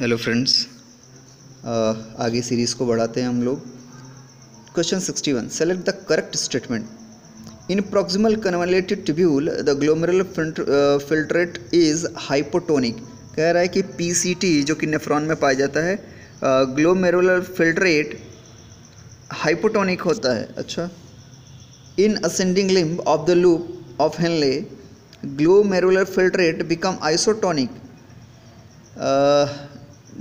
Hello friends आगे series को बढ़ाते हैं हम लोग. Question 61 select the correct statement in proximal convoluted tubule the glomerular filtrate is hypotonic कह रहा है कि पीसीटी जो कि नेफ्रॉन में पाया जाता है ग्लोमेरुलर फिल्ट्रेट हाइपोटोनिक होता है. अच्छा. In ascending limb of the loop of Henle filtrate become isotonic. Uh,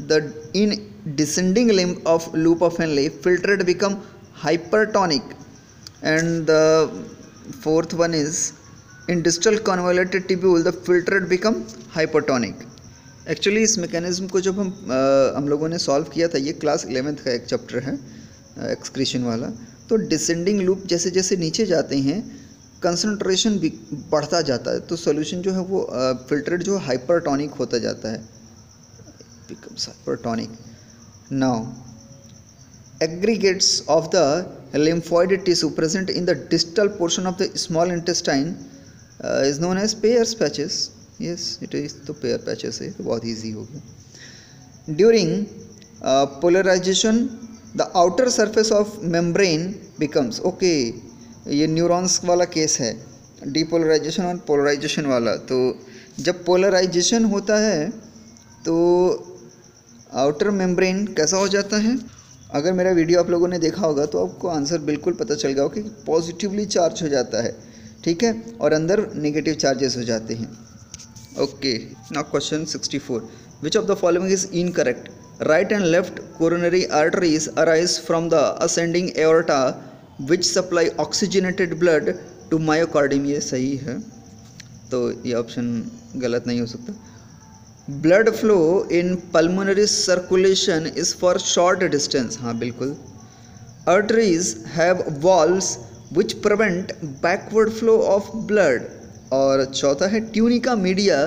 the in descending limb of loop of Henle filtrate become hypertonic and the fourth one is in distal convoluted tubule the filtrate become hypertonic actually इस mechanism को जब हम आ, हम लोगों ने solve किया था ये क्लास इलेवेंथ का एक चैप्टर है एक्सक्रीशन वाला तो डिसेंडिंग लूप जैसे जैसे नीचे जाते हैं कंसनट्रेशन बढ़ता जाता है तो सोल्यूशन जो है वो फिल्टरेट जो हाइपरटोनिक होता जाता है becomes hypertonic now aggregates of the lymphoid tissue present in the distal portion of the small intestine uh, is known as Peyer's patches. Yes it is तो पेयर पैचेस है तो बहुत ईजी हो गया। During polarization the outer surface of membrane becomes okay ये neurons वाला case है depolarisation और पोलराइजेशन वाला। तो जब पोलराइजेशन होता है तो आउटर मेम्ब्रेन कैसा हो जाता है? अगर मेरा वीडियो आप लोगों ने देखा होगा तो आपको आंसर बिल्कुल पता चल गया होगा कि पॉजिटिवली चार्ज हो जाता है, ठीक है? और अंदर नेगेटिव चार्जेस हो जाते हैं। Okay, now question 64 which of the following is incorrect right and left coronary arteries arise from the ascending aorta which supply oxygenated blood to myocardium ये सही है? तो ये ऑप्शन गलत नहीं हो सकता। Blood flow in pulmonary circulation is for short distance हाँ बिल्कुल। Arteries have valves which prevent backward flow of blood और चौथा है tunica media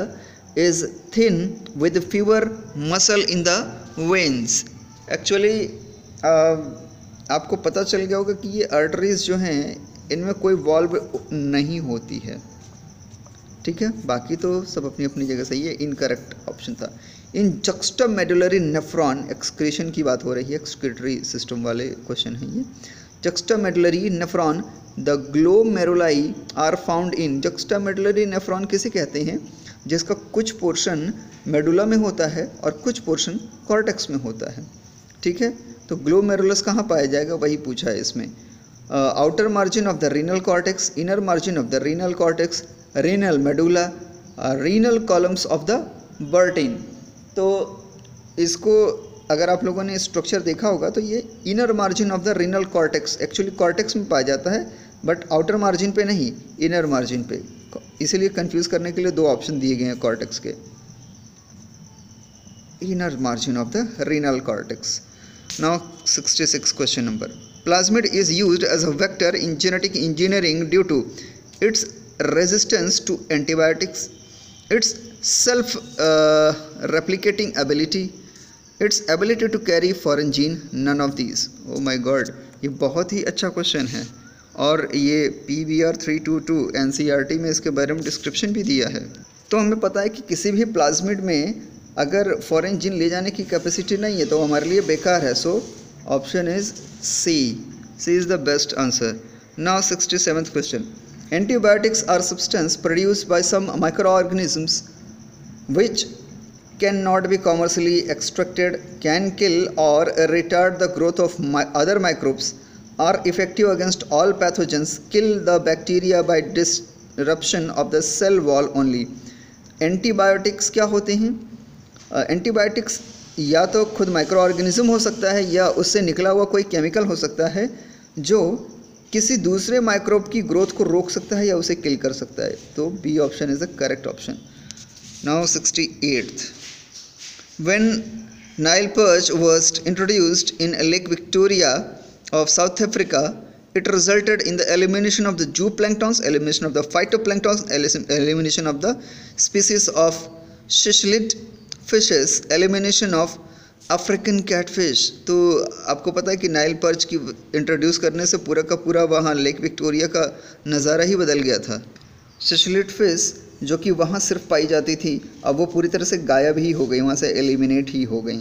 is thin with fewer muscle in the veins actually आपको पता चल गया होगा कि ये आर्टरीज जो हैं, इनमें कोई वॉल्व नहीं होती है। ठीक है, बाकी तो सब अपनी अपनी जगह सही है इनकरेक्ट ऑप्शन था। इन जक्स्टा मेडुलरी नेफ्रॉन एक्सक्रेशन की बात हो रही है एक्सक्रेटरी सिस्टम वाले क्वेश्चन हैं ये। Juxtamedullary nephron the glo glomeruli are found in juxtamedullary nephron किसे कहते हैं? जिसका कुछ पोर्शन मेडुला में होता है और कुछ पोर्शन कॉर्टेक्स में होता है। ठीक है तो ग्लो ग्लोमेरुलस कहाँ पाया जाएगा? वही पूछा है इसमें। Outer margin of the renal cortex inner margin of the renal cortex renal medulla renal columns of the Bertin तो इसको अगर आप लोगों ने स्ट्रक्चर देखा होगा तो ये inner margin of the renal cortex actually cortex में पाया जाता है बट आउटर मार्जिन पे नहीं इनर मार्जिन पे। इसीलिए कंफ्यूज करने के लिए दो ऑप्शन दिए गए हैं कॉर्टेक्स के। Inner margin of the renal cortex Now 66 question number Plasmid is used as a vector in genetic engineering due to its resistance to antibiotics, its self uh, replicating ability, its ability to carry foreign gene, none of these. Oh my god, ये बहुत ही अच्छा question है। और ये P B R three two two N C R T में इसके बारे में डिस्क्रिप्शन भी दिया है। तो हमें पता है कि किसी भी प्लाज्मिड में अगर फॉरेन जिन ले जाने की कैपेसिटी नहीं है तो हमारे लिए बेकार है। So option is C C is the best answer now sixty seventh question are substance produce by some microorganisms which cannot be commercially extracted can kill or retard the growth of other microbes are effective against all pathogens kill the bacteria by disruption of the cell wall only antibiotics क्या होते हैं? Antibiotics या तो खुद micro organism हो सकता है या उससे निकला हुआ कोई केमिकल हो सकता है जो किसी दूसरे माइक्रोब की ग्रोथ को रोक सकता है या उसे किल कर सकता है? तो B option is the correct option now sixty eighth when Nile perch worst introduced in Lake Victoria of South Africa it resulted in the elimination of the zooplanktons, elimination of the phytoplanktons, elimination of the species of shishlit fishes elimination of African catfish तो आपको पता है कि Nile perch की introduce करने से पूरा का पूरा वहाँ लेक विक्टोरिया का नज़ारा ही बदल गया था। शिशलिट फ़िश जो कि वहाँ सिर्फ़ पाई जाती थी, अब वो पूरी तरह से गायब ही हो गई, वहाँ से एलिमिनेट ही हो गई।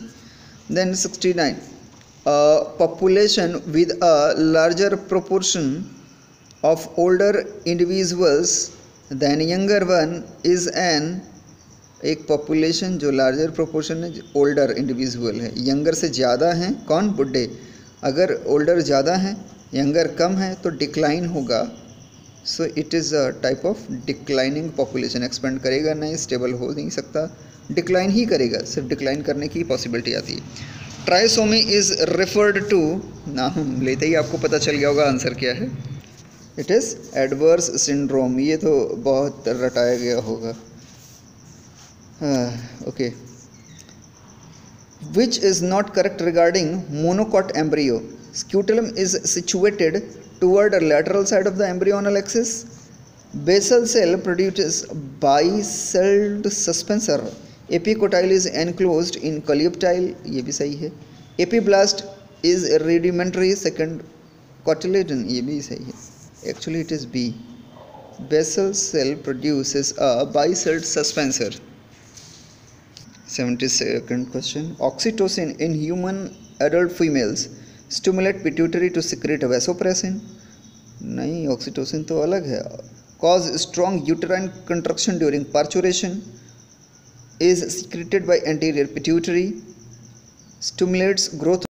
Then sixty nine population with a larger proportion of older individuals than younger one is an एक पॉपुलेशन जो लार्जर प्रोपोर्शन है ओल्डर इंडिविजुअल है। यंगर से ज़्यादा हैं, कौन? बुढ़े। अगर ओल्डर ज़्यादा हैं यंगर कम है तो डिक्लाइन होगा। So it is a type of declining population expand करेगा नहीं स्टेबल हो नहीं सकता। डिक्लाइन ही करेगा, सिर्फ़ डिक्लाइन करने की पॉसिबिलिटी आती है। ट्राइसोमी इज़ रेफर्ड टू नाम लेते ही आपको पता चल गया होगा आंसर क्या है। इट इज़ एडवर्स सिंड्रोम ये तो बहुत रटाया गया होगा। Okay which is not correct regarding monocot embryo. Scutellum is situated toward the lateral side of the embryonal axis. Basal cell produces bicelled suspensor. Epicotyle is enclosed in coleoptile. ये भी सही है. Epiblast is rudimentary second cotyledon. ये भी सही है. Actually it is B. Basal cell produces a bicelled seventy second question oxytocin in human adult females stimulate pituitary to secrete vasopressin नहीं oxytocin तो अलग है। Cause strong uterine contraction during parturition is secreted by anterior pituitary stimulates growth